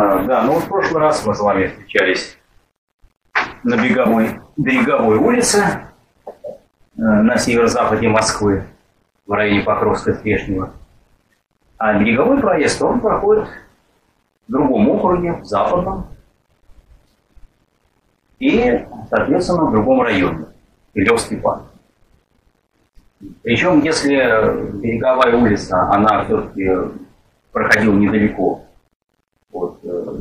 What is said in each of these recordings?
А, да, ну вот в прошлый раз мы с вами встречались на береговой, береговой улице э, на северо-западе Москвы, в районе Покровска-Стрешнего. А береговой проезд, он проходит в другом округе, в западном, и, соответственно, в другом районе, Илевский парк. Причем, если береговая улица, она все-таки проходила недалеко от э,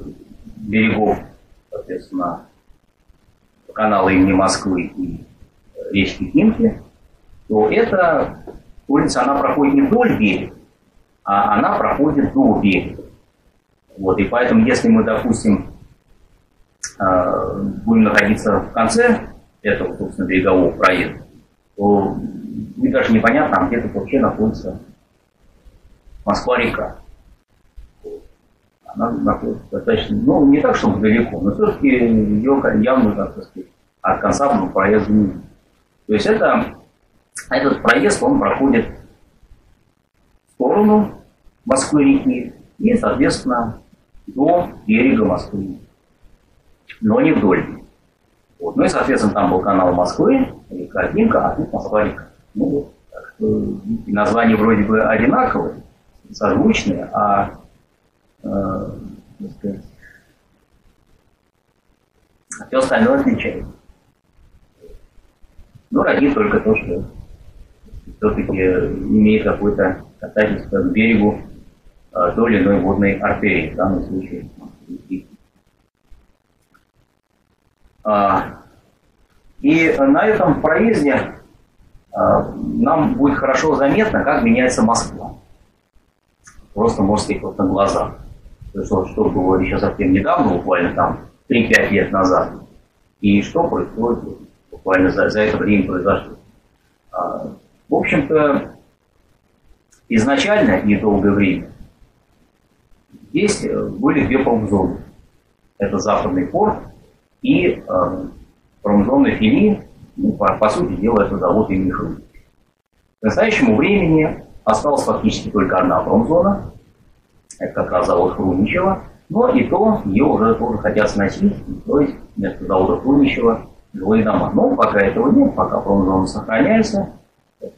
берегов, соответственно, канала имени Москвы и речки Химки, то эта улица, она проходит не вдоль берега, а она проходит до берега. Вот, и поэтому, если мы, допустим, э, будем находиться в конце этого, собственно, берегового проезда, то мне даже непонятно, а где-то вообще находится Москва-река. Она находится достаточно, ну, не так, чтобы далеко, но все-таки ее явно, так сказать, от конца до проезда не То есть это, этот проезд, он проходит в сторону Москвы-реки и, соответственно, до берега Москвы, но не вдоль. Вот. Ну и, соответственно, там был канал Москвы, река Димка, а тут Москва-река. Ну, так что названия вроде бы одинаковые, созвучные, а э, сказать, все остальное отличается. Ну, родит только то, что все-таки имеет какое-то касательство к берегу э, той или иной водной артерии, в данном случае. А, и на этом проезде а, нам будет хорошо заметно, как меняется Москва. Просто, сказать, вот на глазах. Что, что было еще совсем недавно, буквально там 3-5 лет назад, и что происходит буквально за, за это время произошло. А, в общем-то, изначально, недолгое время, здесь э, были две промзоны. Это западный порт и э, промзоны филии ну, по, по сути дела, это завод имени. К настоящему времени осталась фактически только одна промзона, это как раз завод Хруничева, но и то ее уже тоже хотят сносить, то есть вместо завода Хруничева жилые дома. Но пока этого нет, пока промзона сохраняется,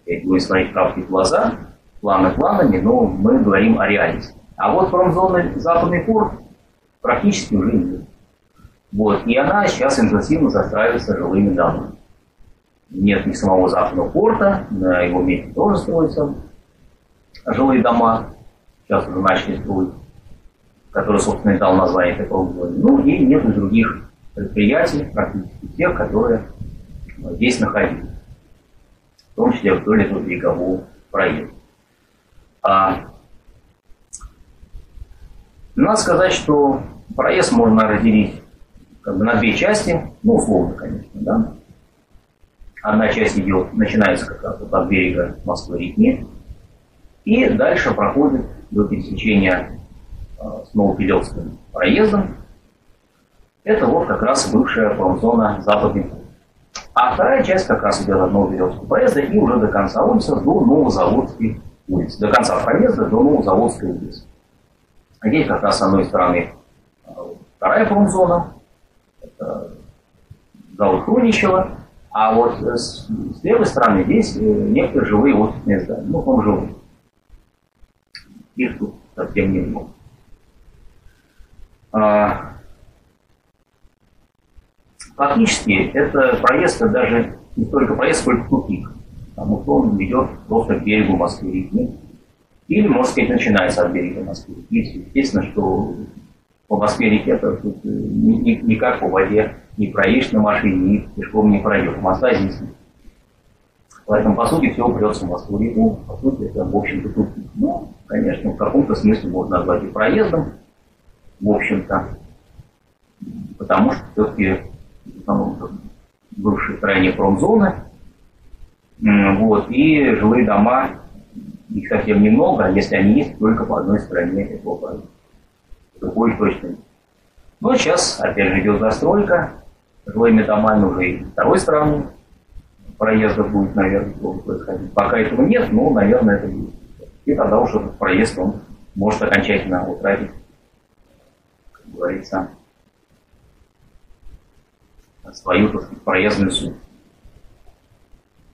будем смотреть правки глаза, планы планами, но мы говорим о реальности. А вот промзона Западный порт практически уже нет. Вот, и она сейчас интенсивно застраивается жилыми домами нет ни самого западного порта, на его месте тоже строятся жилые дома, начали строить, которые, собственно, и дал название этой промзоне. Ну и нет других предприятий, практически тех, которые здесь находились, в том числе вдоль этого берегового проезда. А, надо сказать, что проезд можно разделить как бы на две части, ну, условно, конечно, да. Одна часть идет, начинается как раз вот от берега Москвы-реки, и дальше проходит до пересечения э, с Новопилевским проездом. Это вот как раз бывшая промзона Западный путь. А вторая часть как раз идет от Новопилевского проезда и уже до конца улицы, до Новозаводской улицы. До конца проезда до Новозаводской улицы. Здесь как раз с одной стороны э, вторая промзона, это завод Хруничева, а вот с, с левой стороны здесь э, некоторые живые офисные здания. Ну, он живой. Тут совсем немного. А, фактически это проезд даже не столько проезд, сколько тупик. Потому что он ведет просто к берегу Москвы-реки. Или, можно сказать, начинается от берега Москвы-реки. Естественно, что по Москве-реке это тут э, никак по воде не проедешь на машине, ни пешком не пройдешь. Моста здесь нет. Поэтому, по сути, все упрется в Москву-реку. По сути, это, в общем-то, тупик. Ну, конечно, в каком-то смысле можно назвать и проездом, в общем-то, потому что все-таки бывшие крайние промзоны, вот, и жилые дома, их совсем немного, а если они есть, только по одной стороне этого проезда. Другой точно нет. Но сейчас, опять же, идет застройка, жилыми домами уже и второй стороны проезда будет, наверное, происходить. Пока этого нет, но, наверное, это будет. И тогда уже этот проезд, он может окончательно утратить говорится, свою, так сказать, проездную суть.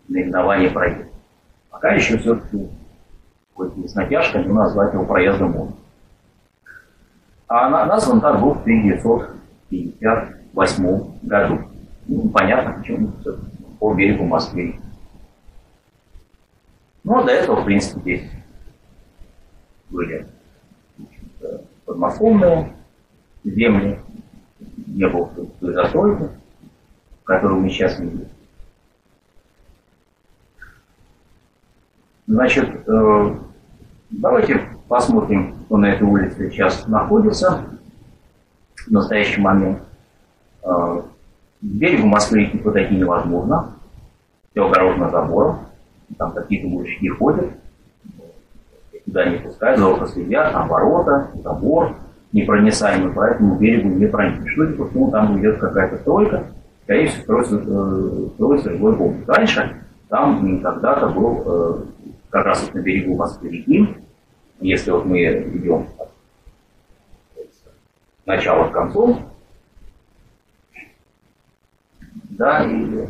Наименование проезда. Пока еще все-таки хоть и с натяжкой, но назвать его проездом можно. А назван так был в 1958 году. Ну, понятно, почему по берегу Москвы. Ну, а до этого, в принципе, здесь были подмосковные земли, не было той застройки, которую мы сейчас видим. Значит, э, давайте посмотрим, кто на этой улице сейчас находится в настоящий момент. Э, берегу Москвы по такие невозможно. Все огорожено забором. Там какие-то мужички ходят, туда не пускают, зорко следят, там ворота, забор непроницаемый, поэтому берегу не проникнешь. Что это, почему там идет какая-то стройка, скорее всего, строится, э, строится жилой комплекс. Раньше там когда-то был э, как раз вот на берегу Москвы-реки, если вот мы идем от начала к концу, да, и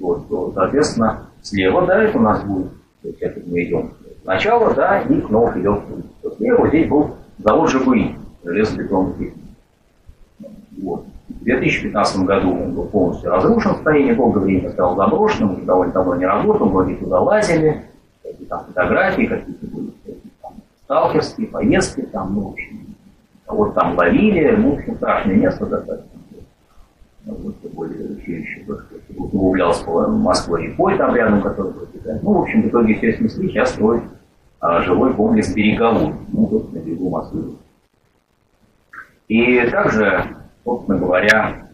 вот, то, соответственно, слева, да, это у нас будет, то есть это мы идем начало, да, и идет вниз. Слева здесь был завод ЖБИ, железобетонный техник. Вот. В 2015 году он был полностью разрушен, строение долгое время стало заброшенным, уже довольно давно не работал, многие туда лазили, какие там фотографии какие-то были, там, сталкерские поездки, там, ну, в общем, вот там ловили, ну, в общем, страшное место достаточно. Вот, более училище углублялся по Москве рекой там рядом, который протекает. Ну, в общем, в итоге все снесли, сейчас строят а, жилой комплекс береговой, ну, тут на берегу Москвы. И также, собственно говоря,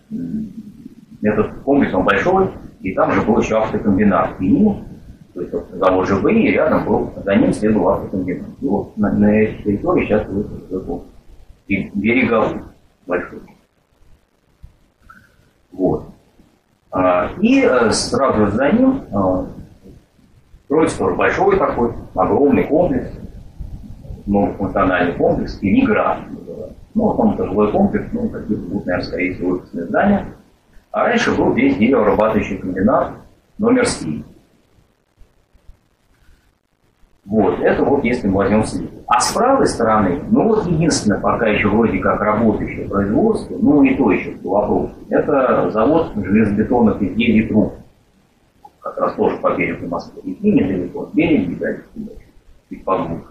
этот комплекс, он большой, и там же был еще автокомбинат ИНИ, то есть завод ЖБИ, и рядом был, за ним следовал автокомбинат. И вот на, на этой территории сейчас был береговой большой. Вот. А, и э, сразу за ним а, строится тоже большой такой, огромный комплекс, многофункциональный комплекс, Пениград Ну, он это жилой комплекс, ну, какие-то будут, наверное, скорее всего, офисные здания. А раньше был здесь деревообрабатывающий комбинат номер 7. Вот, это вот если мы возьмем слив. А с правой стороны, ну вот единственное пока еще вроде как работающее производство, ну и то еще вопрос, это завод железобетонных изделий труб. Как раз тоже по берегу Москвы. Реки недалеко, от берега, дальше, чуть поглубже.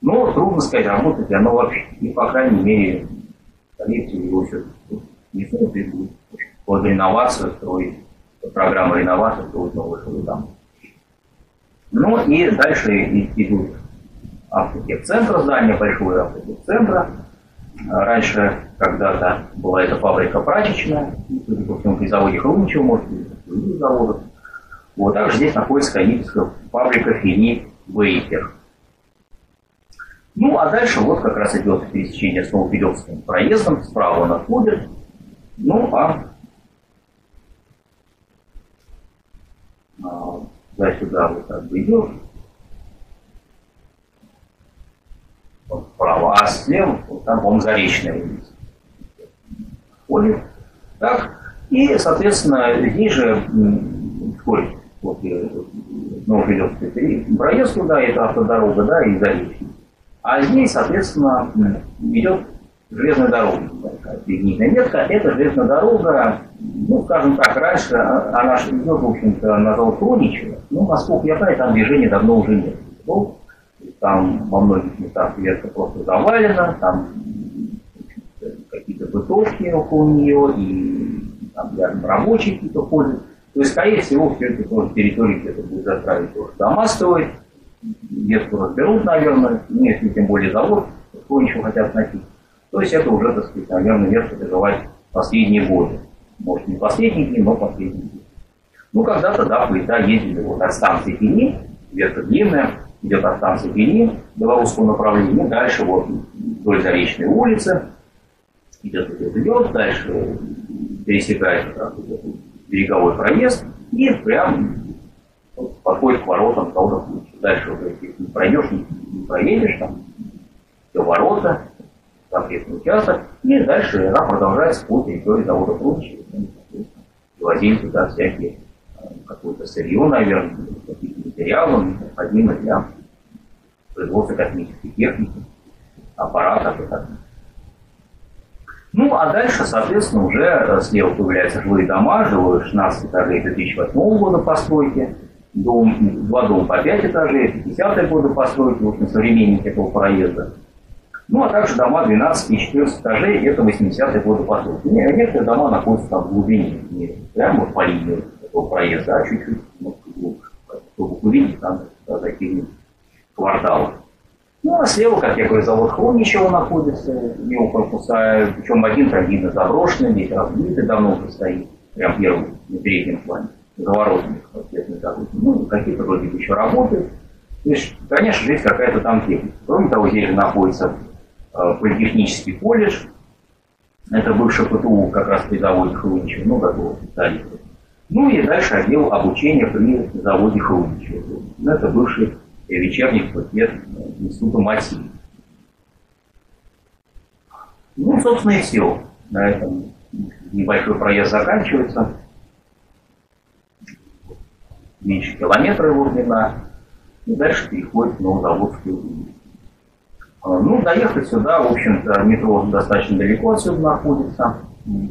Но трудно сказать, работает ли оно вообще. И, по крайней мере, всего, его еще не смотрит, под реновацию строить, программа реновации строить новые дома. Ну и дальше идут автотехцентр, здание большое автотехцентра. Раньше когда-то была эта фабрика прачечная, судя по всему, при заводе Хруничева, может быть, других заводов. Вот также здесь находится кондитерская фабрика Фини Бейкер. Ну, а дальше вот как раз идет пересечение с Новопилевским проездом, справа он отходит. Ну, а, а туда-сюда вот так бы идет. Вот вправо, а слева, вот там, по-моему, Заречная улица. Ходит. Так, и, соответственно, здесь же вскоре, вот, ну, придет проезд туда, это автодорога, да, и Заречная. А здесь, соответственно, идет железная дорога. Линейная метка – это железная дорога, ну, скажем так, раньше она идет, в общем-то, на завод Хроничева, ну, насколько я знаю, там движения давно уже нет. Ну, там во многих местах ветка просто завалена, там какие-то бытовки около нее, и там рядом рабочие какие-то ходят. То есть, скорее всего, все это тоже территории где-то будет заставить тоже дома строить, ветку разберут, наверное, ну, если тем более завод, кто ничего хотят носить. То есть это уже, так сказать, наверное, ветка доживать последние годы. Может, не последние дни, но последние дни. Ну, когда-то, да, поезда ездили вот от станции Пени, ветка длинная, идет от станции Пени, белорусского направления, дальше вот вдоль Заречной улицы, идет, идет, идет, дальше пересекает раз, береговой проезд и прям вот, подходит к воротам Дальше уже, если не пройдешь, не, не проедешь, там все ворота, запретный участок, и дальше она продолжается по территории завода Кручи. Возили туда всякие э, какое-то сырье, наверное, какие-то материалы, необходимые для производства космической техники, аппаратов и так далее. Ну, а дальше, соответственно, уже э, слева появляются жилые дома, жилые 16 этажей 2008 года постройки, дом, два дома по 5 этажей, 50-е годы постройки, в общем, современники этого проезда. Ну, а также дома 12 и 14 этажей, это 80-е годы постройки. Некоторые дома находятся там в глубине, не прямо по линии этого проезда, а чуть-чуть глубже. Чтобы увидеть, надо зайти в кварталы. Ну, а слева, как я говорю, завод Хроничева находится, его корпуса, причем один там заброшенный, весь разбитый, давно уже стоит, прям первый, на переднем плане, заворотник, ну, какие-то вроде еще работают. То есть, конечно, жизнь какая-то там техника. Кроме того, здесь же находится э, политехнический колледж, это бывший ПТУ как раз при заводе Хруничева, ну, готового специалиста. Ну и дальше отдел обучения при заводе Хруничева. Это бывший вечерний факультет института МАТИ. Ну, собственно, и все. На этом небольшой проезд заканчивается. Меньше километра его длина. И дальше переходит на Новозаводскую ну, доехать сюда, в общем-то, метро достаточно далеко отсюда находится.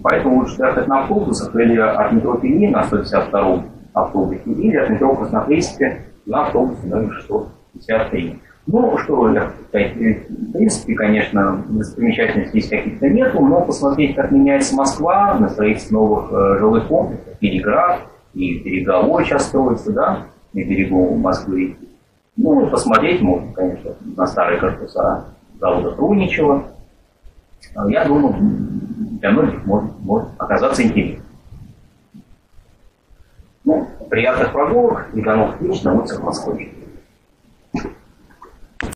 Поэтому лучше доехать на автобусах или от метро Пени на 152 автобусе, или от метро Краснопреске на автобусе номер 653. Ну, что сказать, в принципе, конечно, достопримечательностей здесь каких-то нету, но посмотреть, как меняется Москва на строительстве новых э, жилых комплексов, Переград, и Береговой сейчас строится, да, на берегу Москвы. Ну, посмотреть можно, конечно, на старые корпуса завода Труничева. Я думаю, для многих может, может оказаться интересно. Ну, приятных прогулок и до новых встреч на улицах Москвы.